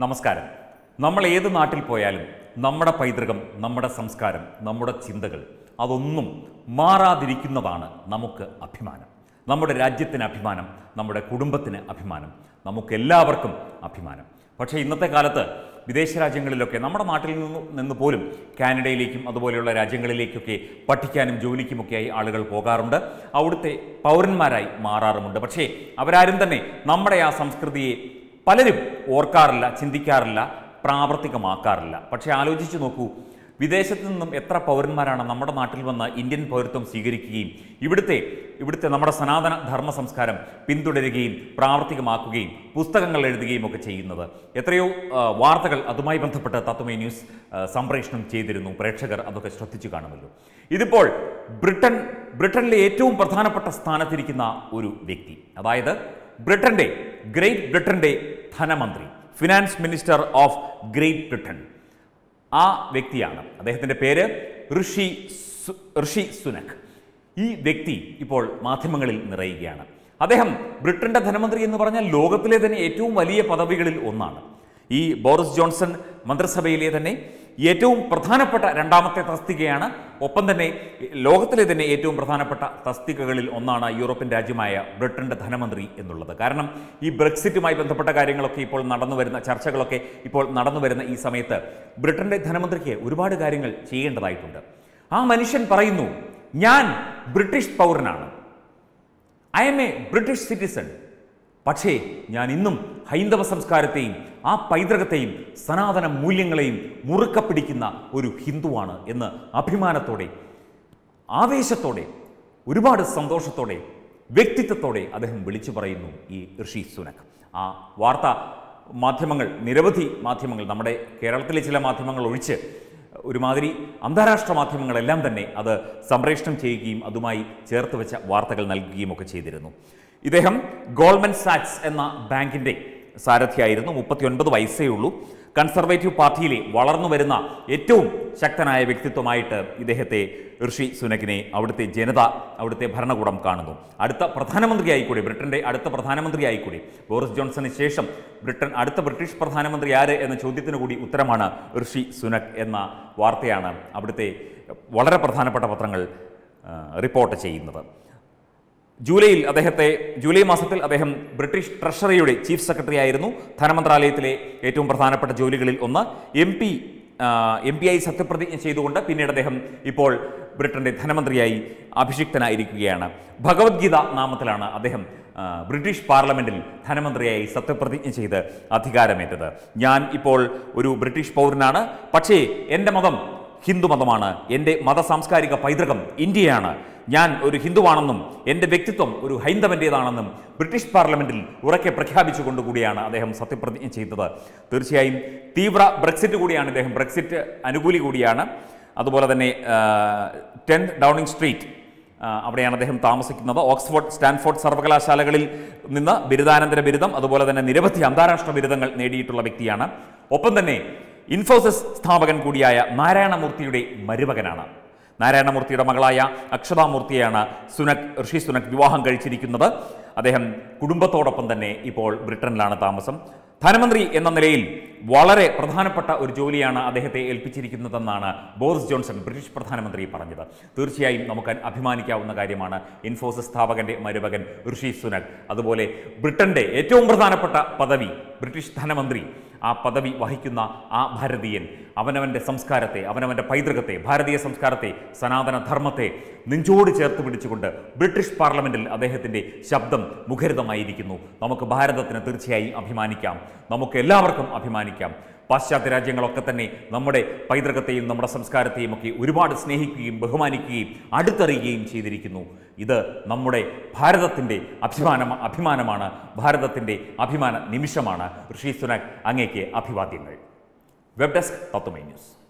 നമസ്കാരം. നമ്മൾ ഏത് നാട്ടിൽ പോയാലും നമ്മുടെ പൈതൃകം നമ്മുടെ സംസ്കാരം നമ്മുടെ ചിന്തകൾ അതൊന്നും മാറാതിരിക്കുന്നതാണ് നമുക്ക് അഭിമാനം. നമ്മുടെ രാജ്യത്തിന് അഭിമാനം നമ്മുടെ കുടുംബത്തിന് അഭിമാനം നമുക്കെല്ലാവർക്കും അഭിമാനം. പക്ഷേ ഇന്നത്തെ കാലത്ത് വിദേശ രാജ്യങ്ങളിലൊക്കെ നമ്മുടെ നാട്ടിൽ നിന്ന് നിന്ന് പോലും കാനഡയിലേക്കും അതുപോലെയുള്ള രാജ്യങ്ങളിലേക്കൊക്കെ പഠിക്കാനും ജോലിക്കുമൊക്കെയായി ആളുകൾ പോകാറുണ്ട്. അവിടുത്തെ പൗരന്മാരായി മാറാറുമുണ്ട്. പക്ഷേ അവരാരും തന്നെ നമ്മുടെ ആ സംസ്കൃതിയെ പലരും ഓർക്കാറില്ല ചിന്തിക്കാറില്ല പ്രാവർത്തികമാക്കാറില്ല. പക്ഷേ ആലോചിച്ച് നോക്കൂ വിദേശത്ത് നിന്നും എത്ര പൗരന്മാരാണ് നമ്മുടെ നാട്ടിൽ വന്ന് ഇന്ത്യൻ പൗരത്വം സ്വീകരിക്കുകയും ഇവിടുത്തെ ഇവിടുത്തെ നമ്മുടെ സനാതന ധർമ്മ സംസ്കാരം പിന്തുടരുകയും പ്രാവർത്തികമാക്കുകയും പുസ്തകങ്ങൾ എഴുതുകയും ഒക്കെ ചെയ്യുന്നത്. എത്രയോ വാർത്തകൾ അതുമായി ബന്ധപ്പെട്ട് തത്വമേ ന്യൂസ് സംപ്രേഷണം ചെയ്തിരുന്നു. പ്രേക്ഷകർ അതൊക്കെ ശ്രദ്ധിച്ചു കാണുമല്ലോ. ഇതിപ്പോൾ ബ്രിട്ടൻ ബ്രിട്ടനിലെ ഏറ്റവും പ്രധാനപ്പെട്ട സ്ഥാനത്തിരിക്കുന്ന ഒരു വ്യക്തി. അതായത് ബ്രിട്ടന്റെ ഗ്രേറ്റ് ബ്രിട്ടന്റെ ധനമന്ത്രി finance minister of Great Britain. ആ വ്യക്തിയാണ്. അദ്ദേഹത്തിന്റെ പേര് ഋഷി ഋഷി സുനക്. ഈ വ്യക്തി ഇപ്പോൾ മാധ്യമങ്ങളിൽ നിറയുകയാണ്. അദ്ദേഹം ബ്രിട്ടന്റെ ധനമന്ത്രി എന്ന് പറഞ്ഞാൽ ലോകത്തിലെ തന്നെ ഏറ്റവും വലിയ പദവികളിൽ ഒന്നാണ്. ഈ ബോറിസ് ജോൺസൺ മന്ത്രിസഭയിലെ തന്നെ ഏറ്റവും പ്രധാനപ്പെട്ട രണ്ടാമത്തെ തസ്തികയാണ്. ഒപ്പം തന്നെ ലോകത്തിലെ തന്നെ ഏറ്റവും പ്രധാനപ്പെട്ട തസ്തികകളിൽ ഒന്നാണ് യൂറോപ്യൻ രാജ്യമായ ബ്രിട്ടന്റെ ധനമന്ത്രി എന്നുള്ളത്. കാരണം ഈ ബ്രെക്സിറ്റുമായി ബന്ധപ്പെട്ട കാര്യങ്ങളൊക്കെ ഇപ്പോൾ നടന്നു വരുന്ന ചർച്ചകളൊക്കെ ഇപ്പോൾ നടന്നു വരുന്ന ഈ സമയത്ത് ബ്രിട്ടന്റെ ധനമന്ത്രിക്ക് ഒരുപാട് കാര്യങ്ങൾ ചെയ്യേണ്ടതായിട്ടുണ്ട്. ആ മനുഷ്യൻ പറയുന്നു ഞാൻ British പൗരനാണ്. I am a British citizen പക്ഷേ ഞാൻ ഇന്നും ഹൈന്ദവ സംസ്കാരത്തെയും ആ പൈതൃകത്തെയും സനാതന മൂല്യങ്ങളെയും മുറുക്ക പിടിക്കുന്ന ഒരു ഹിന്ദുവാണ് എന്ന് അഭിമാനത്തോടെ ആവേശത്തോടെ ഒരുപാട് സന്തോഷത്തോടെ വ്യക്തിത്വത്തോടെ അദ്ദേഹം വിളിച്ചു പറയുന്നു ഈ ഋഷി സുനക്. ആ വാർത്ത മാധ്യമങ്ങൾ നിരവധി മാധ്യമങ്ങൾ നമ്മുടെ കേരളത്തിലെ ചില മാധ്യമങ്ങൾ ഒഴിച്ച് ഒരുമാതിരി അന്താരാഷ്ട്ര മാധ്യമങ്ങളെല്ലാം തന്നെ അത് സംപ്രേഷണം ചെയ്യുകയും അതുമായി ചേർത്ത് വെച്ച വാർത്തകൾ നൽകുകയും ഒക്കെ ചെയ്തിരുന്നു. ഇദ്ദേഹം ഗോൾഡ്മൻ സാക്സ് എന്ന ബാങ്കിന്റെ സാരഥിയായിരുന്നു. മുപ്പത്തിയൊൻപത് വയസ്സേ ഉള്ളൂ. കൺസർവേറ്റീവ് പാർട്ടിയിലെ വളർന്നു വരുന്ന ഏറ്റവും ശക്തനായ വ്യക്തിത്വമായിട്ട് ഇദ്ദേഹത്തെ ഋഷി സുനകിനെ അവിടുത്തെ ജനത അവിടുത്തെ ഭരണകൂടം കാണുന്നു. അടുത്ത പ്രധാനമന്ത്രി ആയിക്കൂടി ബ്രിട്ടന്റെ അടുത്ത പ്രധാനമന്ത്രി ആയിക്കൂടി ബോറിസ് ജോൺസണിന് ശേഷം ബ്രിട്ടൻ അടുത്ത ബ്രിട്ടീഷ് പ്രധാനമന്ത്രി ആര് എന്ന ചോദ്യത്തിന് കൂടി ഉത്തരമാണ് ഋഷി സുനക് എന്ന വാർത്തയാണ് അവിടുത്തെ വളരെ പ്രധാനപ്പെട്ട പത്രങ്ങൾ റിപ്പോർട്ട് ചെയ്യുന്നത്. ജൂലൈയിൽ അദ്ദേഹത്തെ ജൂലൈ മാസത്തിൽ അദ്ദേഹം ബ്രിട്ടീഷ് ട്രഷറിയുടെ ചീഫ് സെക്രട്ടറി ആയിരുന്നു. ധനമന്ത്രാലയത്തിലെ ഏറ്റവും പ്രധാനപ്പെട്ട ജോലികളിൽ ഒന്ന്. എം പി എം പി ആയി സത്യപ്രതിജ്ഞ ചെയ്തുകൊണ്ട് പിന്നീട് അദ്ദേഹം ഇപ്പോൾ ബ്രിട്ടന്റെ ധനമന്ത്രിയായി അഭിഷിക്തനായിരിക്കുകയാണ്. ഭഗവത്ഗീത നാമത്തിലാണ് അദ്ദേഹം ബ്രിട്ടീഷ് പാർലമെന്റിൽ ധനമന്ത്രിയായി സത്യപ്രതിജ്ഞ ചെയ്ത് അധികാരമേറ്റത്. ഞാൻ ഇപ്പോൾ ഒരു ബ്രിട്ടീഷ് പൗരനാണ്. പക്ഷേ എന്റെ മതം ഹിന്ദു മതമാണ്. എന്റെ മത സാംസ്കാരിക പൈതൃകം ഇന്ത്യയാണ്. ഞാൻ ഒരു ഹിന്ദുവാണെന്നും എന്റെ വ്യക്തിത്വം ഒരു ഹൈന്ദവന്റേതാണെന്നും ബ്രിട്ടീഷ് പാർലമെന്റിൽ ഉറക്കെ പ്രഖ്യാപിച്ചുകൊണ്ടുകൂടിയാണ് അദ്ദേഹം സത്യപ്രതിജ്ഞ ചെയ്തത്. തീർച്ചയായും തീവ്ര ബ്രെക്സിറ്റ് കൂടിയാണ് ഇദ്ദേഹം. ബ്രെക്സിറ്റ് അനുകൂലി കൂടിയാണ്. അതുപോലെ തന്നെ ടെൻത്ത് ഡൗണിംഗ് സ്ട്രീറ്റ് അവിടെയാണ് അദ്ദേഹം താമസിക്കുന്നത്. ഓക്സ്ഫോർഡ് സ്റ്റാൻഫോർഡ് സർവകലാശാലകളിൽ നിന്ന് ബിരുദാനന്തര ബിരുദം അതുപോലെ തന്നെ നിരവധി അന്താരാഷ്ട്ര ബിരുദങ്ങൾ നേടിയിട്ടുള്ള വ്യക്തിയാണ്. ഒപ്പം തന്നെ ഇൻഫോസിസ് സ്ഥാപകൻ കൂടിയായ നാരായണമൂർത്തിയുടെ മരുമകനാണ്. നാരായണമൂർത്തിയുടെ മകളായ അക്ഷതാമൂർത്തിയാണ് സുനക് ഋഷി സുനക് വിവാഹം കഴിച്ചിരിക്കുന്നത്. അദ്ദേഹം കുടുംബത്തോടൊപ്പം തന്നെ ഇപ്പോൾ ബ്രിട്ടനിലാണ് താമസം. ധനമന്ത്രി എന്ന നിലയിൽ വളരെ പ്രധാനപ്പെട്ട ഒരു ജോലിയാണ് അദ്ദേഹത്തെ ഏൽപ്പിച്ചിരിക്കുന്നതെന്നാണ് ബോറിസ് ജോൺസൺ ബ്രിട്ടീഷ് പ്രധാനമന്ത്രി പറഞ്ഞത്. തീർച്ചയായും നമുക്ക് അഭിമാനിക്കാവുന്ന കാര്യമാണ് ഇൻഫോസിസ് സ്ഥാപകന്റെ മരുമകൻ ഋഷി സുനക്. അതുപോലെ ബ്രിട്ടന്റെ ഏറ്റവും പ്രധാനപ്പെട്ട പദവി ബ്രിട്ടീഷ് ധനമന്ത്രി ആ പദവി വഹിക്കുന്ന ആ ഭാരതീയൻ അവനവന്റെ സംസ്കാരത്തെ അവനവന്റെ പൈതൃകത്തെ ഭാരതീയ സംസ്കാരത്തെ സനാതന ധർമ്മത്തെ നെഞ്ചോട് ചേർത്ത് പിടിച്ചുകൊണ്ട് ബ്രിട്ടീഷ് പാർലമെന്റിൽ അദ്ദേഹത്തിന്റെ ശബ്ദം മുഖരിതമായിരിക്കുന്നു. നമുക്ക് ഭാരതത്തിന് തീർച്ചയായും അഭിമാനിക്കാം. നമുക്ക് എല്ലാവർക്കും അഭിമാനിക്കാം. പാശ്ചാത്യ രാജ്യങ്ങളൊക്കെ തന്നെ നമ്മുടെ പൈതൃകത്തെയും നമ്മുടെ സംസ്കാരത്തെയും ഒക്കെ ഒരുപാട് സ്നേഹിക്കുകയും ബഹുമാനിക്കുകയും അടുത്തറിയുകയും ചെയ്തിരിക്കുന്നു. ഇത് നമ്മുടെ ഭാരതത്തിന്റെ അഭിമാന അഭിമാനമാണ്. ഭാരതത്തിന്റെ അഭിമാന നിമിഷമാണ്. ഋഷി സുനാക് അങ്ങേക്ക് അഭിവാദ്യങ്ങൾ. Web desk തത്വമേ news